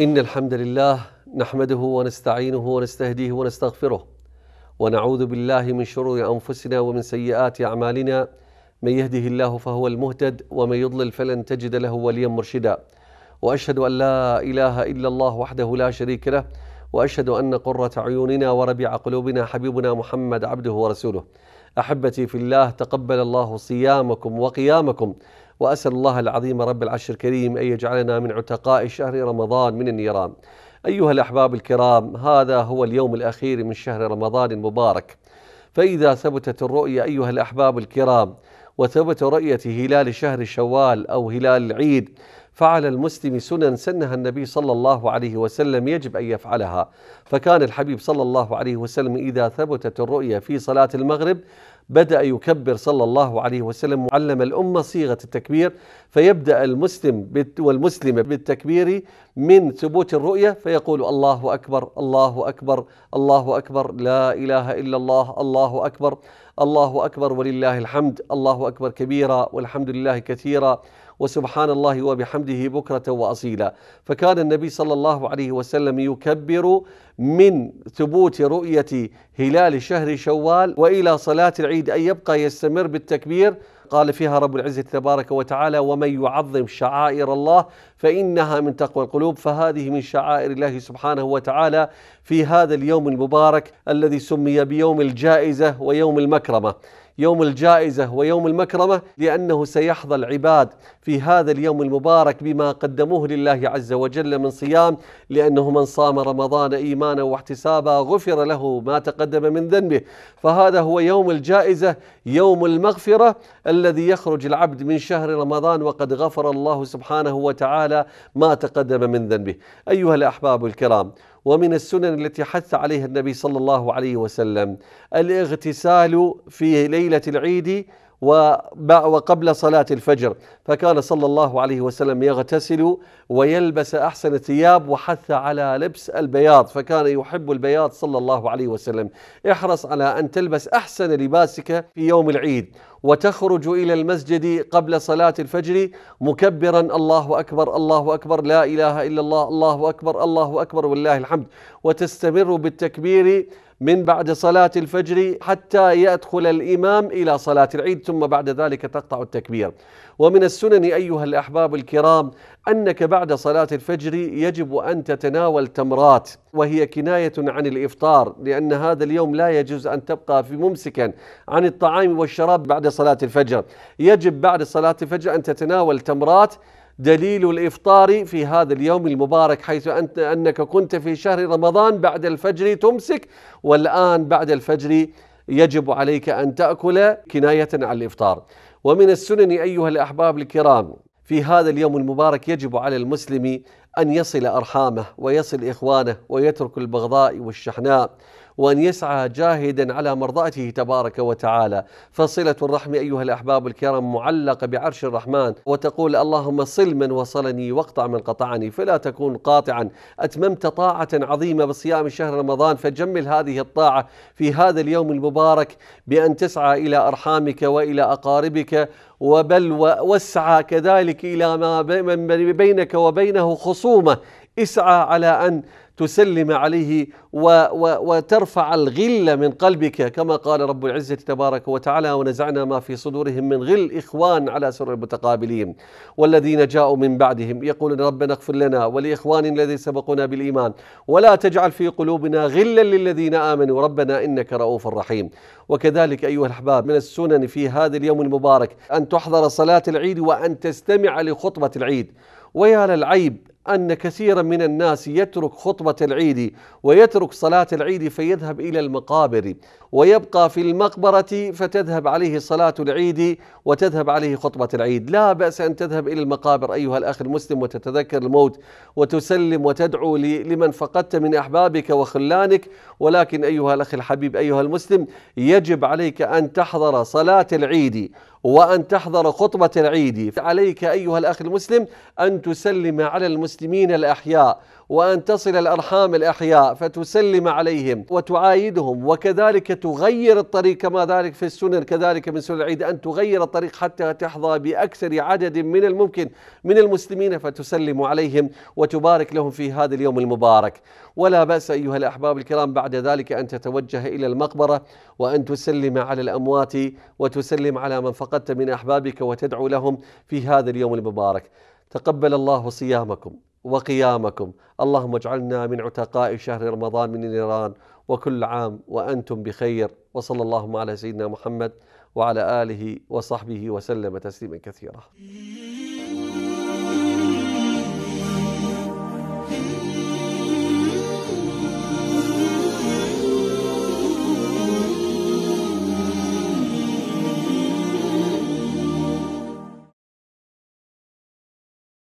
إن الحمد لله نحمده ونستعينه ونستهديه ونستغفره ونعوذ بالله من شرور أنفسنا ومن سيئات أعمالنا. من يهده الله فهو المهتد ومن يضلل فلن تجد له وليا مرشدا. وأشهد أن لا إله إلا الله وحده لا شريك له وأشهد أن قرة عيوننا وربيع قلوبنا حبيبنا محمد عبده ورسوله. أحبتي في الله تقبل الله صيامكم وقيامكم. وأسأل الله العظيم رب العرش الكريم أن يجعلنا من عتقاء شهر رمضان من النيران. أيها الأحباب الكرام هذا هو اليوم الأخير من شهر رمضان المبارك. فإذا ثبتت الرؤية أيها الأحباب الكرام وثبت رؤية هلال شهر شوال أو هلال العيد فعلى المسلم سنن سنها النبي صلى الله عليه وسلم يجب أن يفعلها. فكان الحبيب صلى الله عليه وسلم إذا ثبتت الرؤية في صلاة المغرب بدأ يكبر صلى الله عليه وسلم وعلم الأمة صيغة التكبير فيبدأ المسلم والمسلمة بالتكبير من ثبوت الرؤية فيقول الله أكبر الله أكبر الله أكبر لا إله إلا الله الله أكبر الله أكبر ولله الحمد الله أكبر كبيرا والحمد لله كثيرا. وسبحان الله وبحمده بكرة وأصيلا. فكان النبي صلى الله عليه وسلم يكبر من ثبوت رؤية هلال شهر شوال وإلى صلاة العيد أن يبقى يستمر بالتكبير. قال فيها رب العزة تبارك وتعالى ومن يعظم شعائر الله فإنها من تقوى القلوب فهذه من شعائر الله سبحانه وتعالى في هذا اليوم المبارك الذي سمي بيوم الجائزة ويوم المكرمة. يوم الجائزة ويوم المكرمة لأنه سيحظى العباد في هذا اليوم المبارك بما قدموه لله عز وجل من صيام لأنه من صام رمضان إيمانا واحتسابا غفر له ما تقدم من ذنبه. فهذا هو يوم الجائزة يوم المغفرة الذي يخرج العبد من شهر رمضان وقد غفر الله سبحانه وتعالى ما تقدم من ذنبه. أيها الأحباب الكرام ومن السنن التي حث عليها النبي صلى الله عليه وسلم الاغتسال في ليلة العيد وقبل صلاة الفجر. فكان صلى الله عليه وسلم يغتسل ويلبس أحسن الثياب وحث على لبس البياض. فكان يحب البياض صلى الله عليه وسلم. احرص على أن تلبس أحسن لباسك في يوم العيد. وتخرج إلى المسجد قبل صلاة الفجر مكبرا الله أكبر الله أكبر لا إله إلا الله الله أكبر الله أكبر والله الحمد. وتستمر بالتكبير من بعد صلاة الفجر حتى يدخل الإمام إلى صلاة العيد ثم بعد ذلك تقطع التكبير. ومن السنن أيها الأحباب الكرام أنك بعد صلاة الفجر يجب أن تتناول تمرات وهي كناية عن الإفطار لأن هذا اليوم لا يجوز أن تبقى في ممسكا عن الطعام والشراب بعد صلاة الفجر. يجب بعد صلاة الفجر أن تتناول تمرات. دليل الإفطار في هذا اليوم المبارك حيث أنت أنك كنت في شهر رمضان بعد الفجر تمسك والآن بعد الفجر يجب عليك أن تأكل كناية عن الإفطار. ومن السنن أيها الأحباب الكرام في هذا اليوم المبارك يجب على المسلم أن يصل أرحامه ويصل إخوانه ويترك البغضاء والشحناء وأن يسعى جاهدا على مرضاته تبارك وتعالى. فصلة الرحم أيها الأحباب الكرام معلقة بعرش الرحمن وتقول اللهم صل من وصلني واقطع من قطعني فلا تكون قاطعا. أتممت طاعة عظيمة بصيام شهر رمضان فجمل هذه الطاعة في هذا اليوم المبارك بأن تسعى إلى أرحامك وإلى أقاربك وبل واسعى كذلك إلى ما بينك وبينه خصومة. اسعى على أن تسلم عليه و وترفع الغل من قلبك كما قال رب العزة تبارك وتعالى ونزعنا ما في صدورهم من غل إخوان على سر متقابلين والذين جاءوا من بعدهم يقولون ربنا اغفر لنا ولإخواننا الذين سبقونا بالإيمان ولا تجعل في قلوبنا غلا للذين آمنوا ربنا إنك رؤوف رحيم. وكذلك أيها الأحباب من السنن في هذا اليوم المبارك أن تحضر صلاة العيد وأن تستمع لخطبة العيد ويا للعيب أن كثيرا من الناس يترك خطبة العيد ويترك صلاة العيد فيذهب إلى المقابر ويبقى في المقبرة فتذهب عليه صلاة العيد وتذهب عليه خطبة العيد. لا بأس أن تذهب إلى المقابر أيها الأخ المسلم وتتذكر الموت وتسلم وتدعو لمن فقدت من أحبابك وخلانك. ولكن أيها الأخ الحبيب أيها المسلم يجب عليك أن تحضر صلاة العيد وأن تحضر خطبة العيد. عليك أيها الأخ المسلم أن تسلم على المسلمين الأحياء وأن تصل الأرحام الأحياء فتسلم عليهم وتعايدهم وكذلك تغير الطريق كما ذلك في السنن كذلك من سنن العيد أن تغير الطريق حتى تحظى بأكثر عدد من الممكن من المسلمين فتسلم عليهم وتبارك لهم في هذا اليوم المبارك. ولا بأس أيها الأحباب الكرام بعد ذلك أن تتوجه إلى المقبرة وأن تسلم على الأموات وتسلم على من فقدت من أحبابك وتدعو لهم في هذا اليوم المبارك. تقبل الله صيامكم وقيامكم. اللهم اجعلنا من عتقاء شهر رمضان من النيران وكل عام وأنتم بخير. وصلى اللهم على سيدنا محمد وعلى آله وصحبه وسلم تسليما كثيرا.